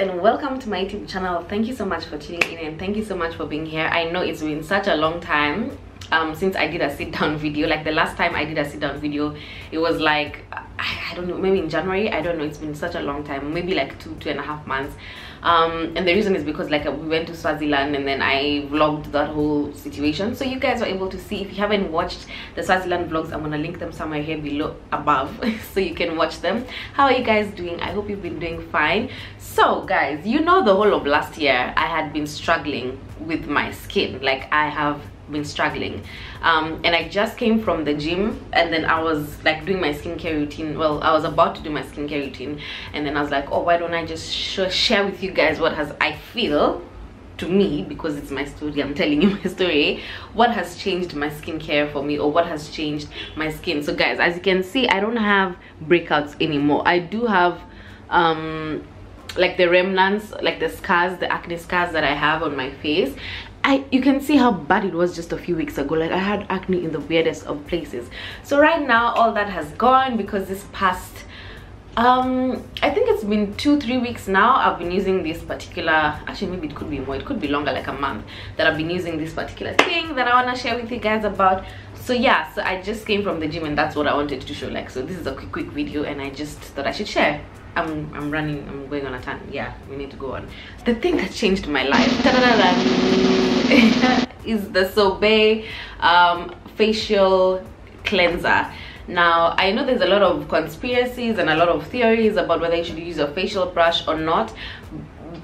and welcome to my youtube channel. Thank you so much for tuning in and thank you so much for being here. I know it's been such a long time um, since i did a sit down video. Like the last time i did a sit down video it was like I, I don't know maybe in january? I don't know. It's been such a long time maybe like two two and a half months um, and the reason is because like we went to swaziland and then i vlogged that whole situation. So you guys were able to see if you haven't watched the swaziland vlogs i'm gonna link them somewhere here below above so you can watch them. How are you guys doing? I hope you've been doing fine. So guys you know the whole of last year i had been struggling with my skin. Like i have been struggling. Um, and i just came from the gym and then i was like doing my skincare routine. Well i was about to do my skincare routine and then i was like oh why don't i just sh share with you guys what has i feel to me because it's my story i'm telling you my story what has changed my skincare for me or what has changed my skin. So guys as you can see i don't have breakouts anymore. I do have um like the remnants like the scars the acne scars that i have on my face I you can see how bad it was just a few weeks ago. Like I had acne in the weirdest of places. So right now all that has gone because this past um I think it's been two three weeks now I've been using this particular actually maybe it could be more it could be longer like a month that I've been using this particular thing that I want to share with you guys about. So yeah so I just came from the gym and that's what I wanted to show. Like so this is a quick quick video and I just thought I should share I'm I'm running I'm going on a turn yeah we need to go on. The thing that changed my life is the Sorbet um, facial cleanser. Now i know there's a lot of conspiracies and a lot of theories about whether you should use a facial brush or not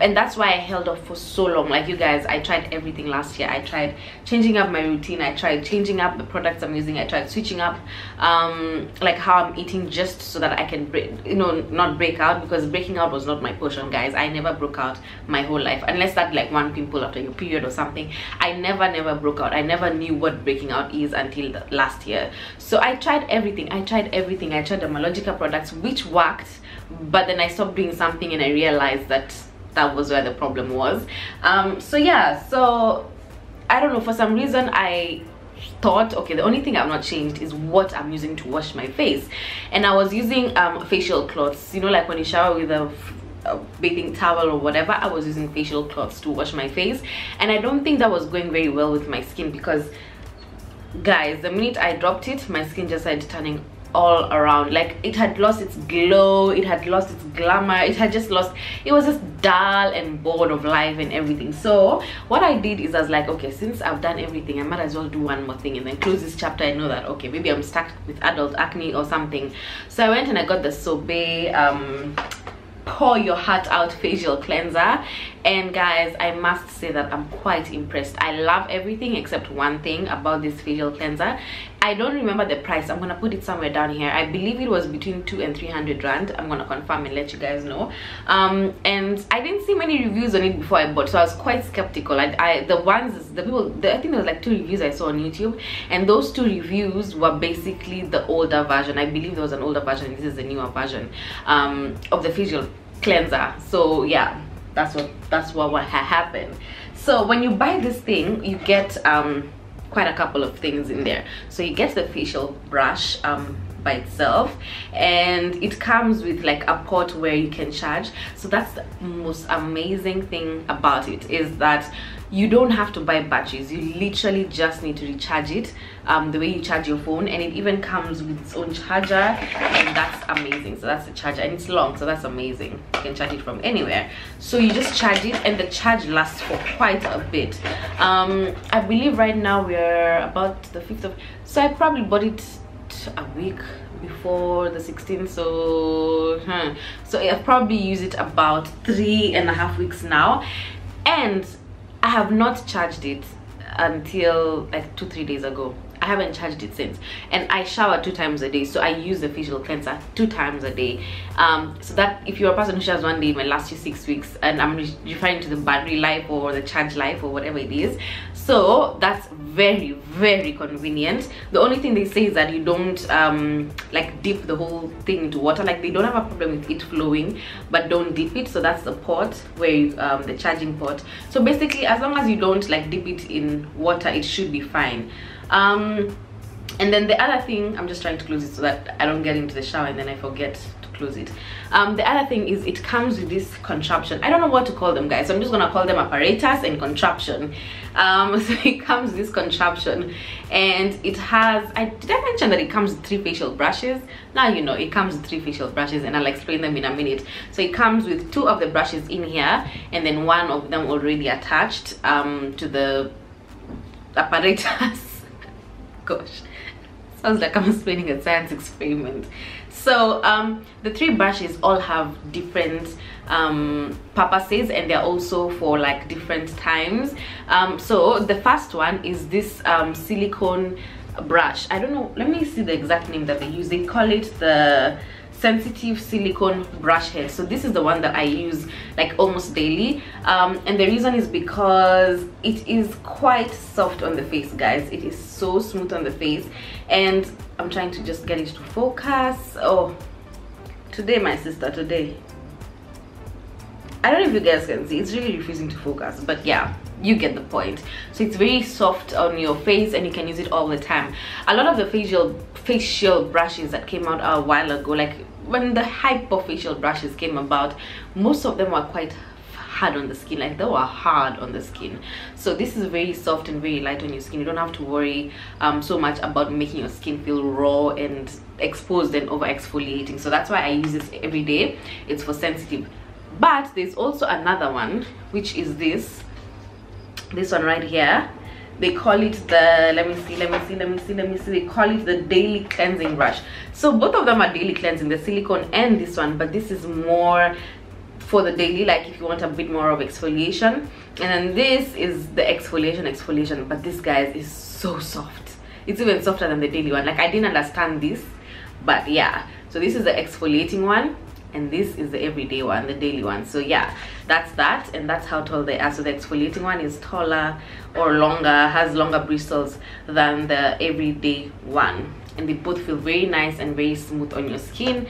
and that's why i held off for so long. Like you guys i tried everything last year. I tried changing up my routine. I tried changing up the products i'm using. I tried switching up um like how i'm eating just so that i can break you know not break out because breaking out was not my portion guys. I never broke out my whole life. Unless that like one pimple after your period or something. I never never broke out. I never knew what breaking out is until last year. So i tried everything. I tried everything. I tried Dermalogica products which worked but then i stopped doing something and i realized that that was where the problem was. Um, so yeah so i don't know for some reason i thought okay the only thing i've not changed is what i'm using to wash my face. And i was using um, facial cloths. You know like when you shower with a a bathing towel or whatever i was using facial cloths to wash my face. And i don't think that was going very well with my skin because guys the minute i dropped it my skin just started turning all around. Like it had lost its glow it had lost its glamour it had just lost it was just dull and bored of life and everything. So what i did is i was like okay since i've done everything i might as well do one more thing and then close this chapter i know that okay maybe i'm stuck with adult acne or something. So i went and i got the sorbet um pore your heart out facial cleanser. And guys i must say that i'm quite impressed. I love everything except one thing about this facial cleanser i don't remember the price. I'm gonna put it somewhere down here. I believe it was between two and three hundred rand. I'm gonna confirm and let you guys know. Um and i didn't see many reviews on it before i bought so i was quite skeptical. I, I the ones the people the, i think there was like two reviews i saw on youtube and those two reviews were basically the older version. I believe there was an older version this is the newer version um of the facial cleanser. So yeah that's what that's what what happened. So when you buy this thing you get um quite a couple of things in there. So you get the facial brush um by itself. And it comes with like a pot where you can charge. So that's the most amazing thing about it is that you don't have to buy batteries. You literally just need to recharge it um, the way you charge your phone. And it even comes with its own charger. And that's amazing. So that's the charger. And it's long so that's amazing. You can charge it from anywhere. So you just charge it and the charge lasts for quite a bit. Um, i believe right now we're about the 5th of so i probably bought it a week before the 16th so hmm. so i've probably used it about three and a half weeks now and i have not charged it until like two three days ago I haven't charged it since. And I shower two times a day so I use the facial cleanser two times a day. Um, so that if you're a person who showers one day it might last you six weeks and I'm referring to the battery life or the charge life or whatever it is. So that's very very convenient. The only thing they say is that you don't um, like dip the whole thing into water. Like they don't have a problem with it flowing but don't dip it. So that's the pot where you, um, the charging pot. So basically as long as you don't like dip it in water it should be fine um, and then the other thing i'm just trying to close it so that i don't get into the shower and then i forget to close it. Um, the other thing is it comes with this contraption. I don't know what to call them guys. So i'm just gonna call them apparatus and contraption. Um, so it comes this contraption and it has i did i mention that it comes with three facial brushes? Now you know it comes with three facial brushes and i'll explain them in a minute. So it comes with two of the brushes in here and then one of them already attached um, to the apparatus gosh. Sounds like i'm explaining a science experiment. So um, the three brushes all have different um, purposes and they're also for like different times. Um, so the first one is this um, silicone brush. I don't know let me see the exact name that they use. They call it the sensitive silicone brush head so this is the one that i use like almost daily. Um, and the reason is because it is quite soft on the face guys. It is so smooth on the face. And i'm trying to just get it to focus. Oh today my sister today. I don't know if you guys can see. It's really refusing to focus but yeah you get the point. So it's very soft on your face and you can use it all the time. A lot of the facial facial brushes that came out a while ago like when the hype of facial brushes came about most of them were quite hard on the skin like they were hard on the skin. So this is very soft and very light on your skin. You don't have to worry um, so much about making your skin feel raw and exposed and over exfoliating so that's why i use this every day. It's for sensitive. But there's also another one which is this this one right here. They call it the let me see let me see let me see let me see. They call it the daily cleansing brush. So both of them are daily cleansing the silicone and this one but this is more for the daily like if you want a bit more of exfoliation. And then this is the exfoliation exfoliation but this guys is so soft. It's even softer than the daily one. Like i didn't understand this but yeah. So this is the exfoliating one and this is the everyday one the daily one. So yeah that's that and that's how tall they are. So the exfoliating one is taller or longer has longer bristles than the everyday one. And they both feel very nice and very smooth on your skin.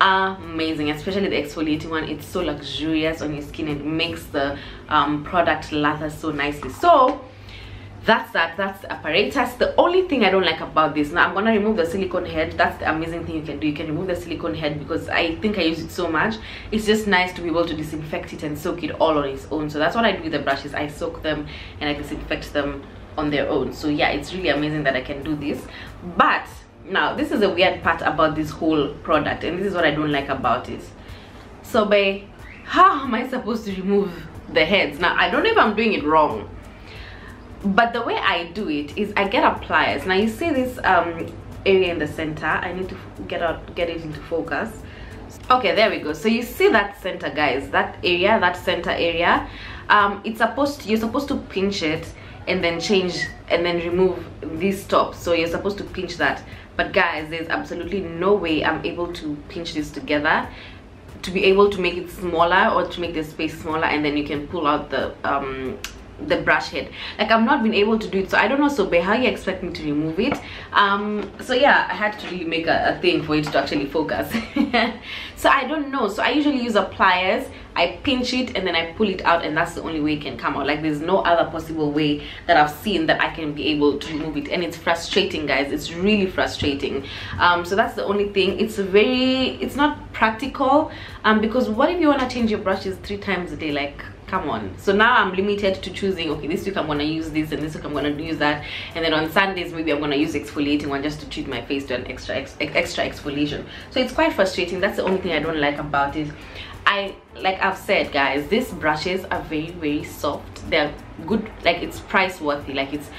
Amazing especially the exfoliating one. It's so luxurious on your skin. And makes the um, product lather so nicely. So that's that that's the apparatus the only thing i don't like about this. Now i'm gonna remove the silicone head. That's the amazing thing you can do. You can remove the silicone head because i think i use it so much. It's just nice to be able to disinfect it and soak it all on its own. So that's what i do with the brushes. I soak them and i disinfect them on their own. So yeah it's really amazing that i can do this. But now this is a weird part about this whole product and this is what i don't like about it. So babe how am i supposed to remove the heads? Now i don't know if i'm doing it wrong but the way i do it is i get a pliers now you see this um area in the center? I need to get out get it into focus. Okay there we go. So you see that center guys? That area that center area? Um it's supposed to, you're supposed to pinch it and then change and then remove this top. So you're supposed to pinch that. But guys there's absolutely no way i'm able to pinch this together. To be able to make it smaller or to make the space smaller and then you can pull out the um the brush head. Like i've not been able to do it so i don't know so how you expect me to remove it. Um so yeah i had to really make a, a thing for it to actually focus. So i don't know. So i usually use a pliers i pinch it and then i pull it out and that's the only way it can come out. Like there's no other possible way that i've seen that i can be able to remove it. And it's frustrating guys. It's really frustrating. Um so that's the only thing. It's very it's not practical um because what if you want to change your brushes three times a day? Like come on. So now i'm limited to choosing okay this week i'm gonna use this and this week i'm gonna use that. And then on sundays maybe i'm gonna use exfoliating one just to treat my face to an extra ex extra exfoliation. So it's quite frustrating. That's the only thing i don't like about it. I like i've said guys these brushes are very very soft. They're good like it's price worthy. Like it's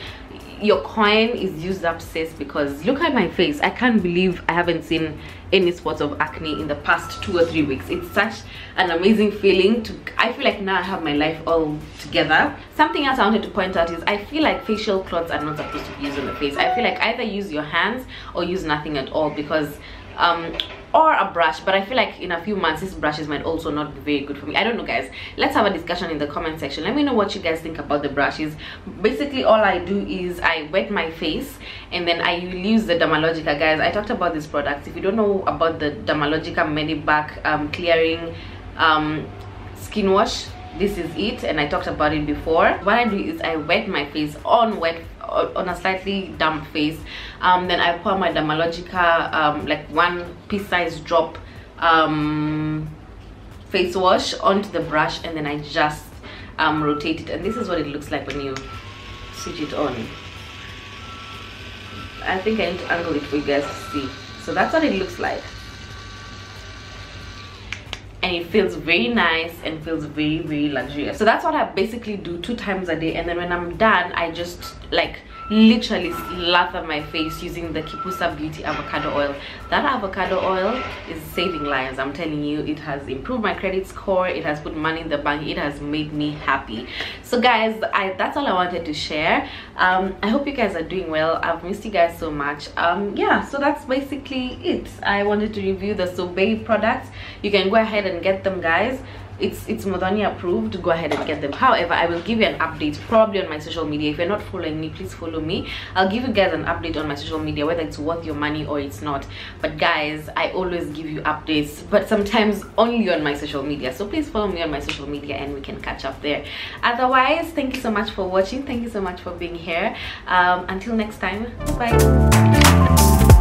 your coin is used up sis because look at my face. I can't believe i haven't seen any spots of acne in the past two or three weeks. It's such an amazing feeling to i feel like now i have my life all together. Something else i wanted to point out is i feel like facial cloths are not supposed to be used on the face. I feel like either use your hands or use nothing at all because um or a brush but i feel like in a few months these brushes might also not be very good for me. I don't know guys. Let's have a discussion in the comment section. Let me know what you guys think about the brushes. Basically all i do is i wet my face and then i use the dermalogica. Guys i talked about these products if you don't know about the dermalogica medibac um, clearing um, skin wash this is it and i talked about it before. What i do is i wet my face on wet on a slightly damp face. Um, then i pour my dermalogica um, like one piece size drop um, face wash onto the brush and then I just um, rotate it. And this is what it looks like when you switch it on. I think I need to angle it for you guys to see. So that's what it looks like and it feels very nice and feels very very luxurious so that's what i basically do two times a day and then when i'm done i just like literally lather my face using the Kipusa Beauty avocado oil. That avocado oil is saving lives. I'm telling you, it has improved my credit score. It has put money in the bank. It has made me happy. So guys, I that's all I wanted to share. Um, I hope you guys are doing well. I've missed you guys so much. Um, yeah, so that's basically it. I wanted to review the Sorbet products. You can go ahead and get them guys. It's it's Modani approved. Go ahead and get them. However I will give you an update probably on my social media. If you're not following me please follow me. I'll give you guys an update on my social media whether it's worth your money or it's not. But guys I always give you updates but sometimes only on my social media. So please follow me on my social media and we can catch up there. Otherwise thank you so much for watching. Thank you so much for being here. Um, until next time bye